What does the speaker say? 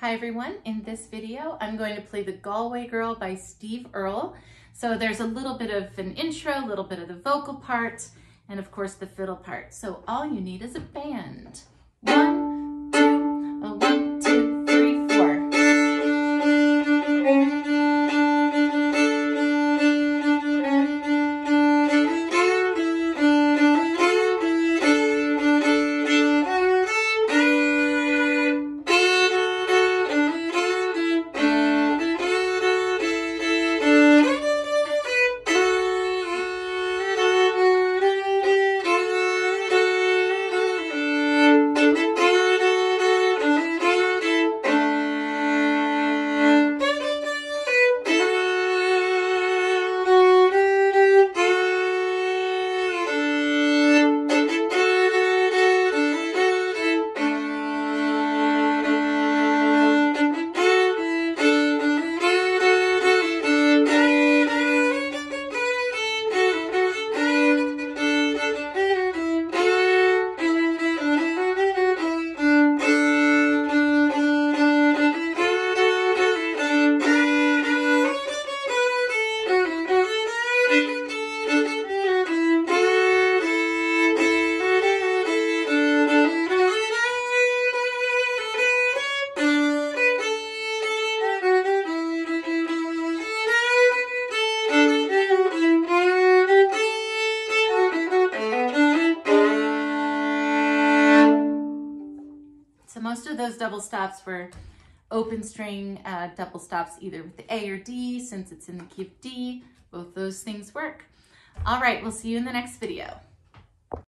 Hi everyone, in this video I'm going to play The Galway Girl by Steve Earle. So there's a little bit of an intro, a little bit of the vocal part, and of course the fiddle part. So all you need is a band. One, So most of those double stops were open string uh, double stops either with the A or D since it's in the key of D. Both those things work. All right, we'll see you in the next video.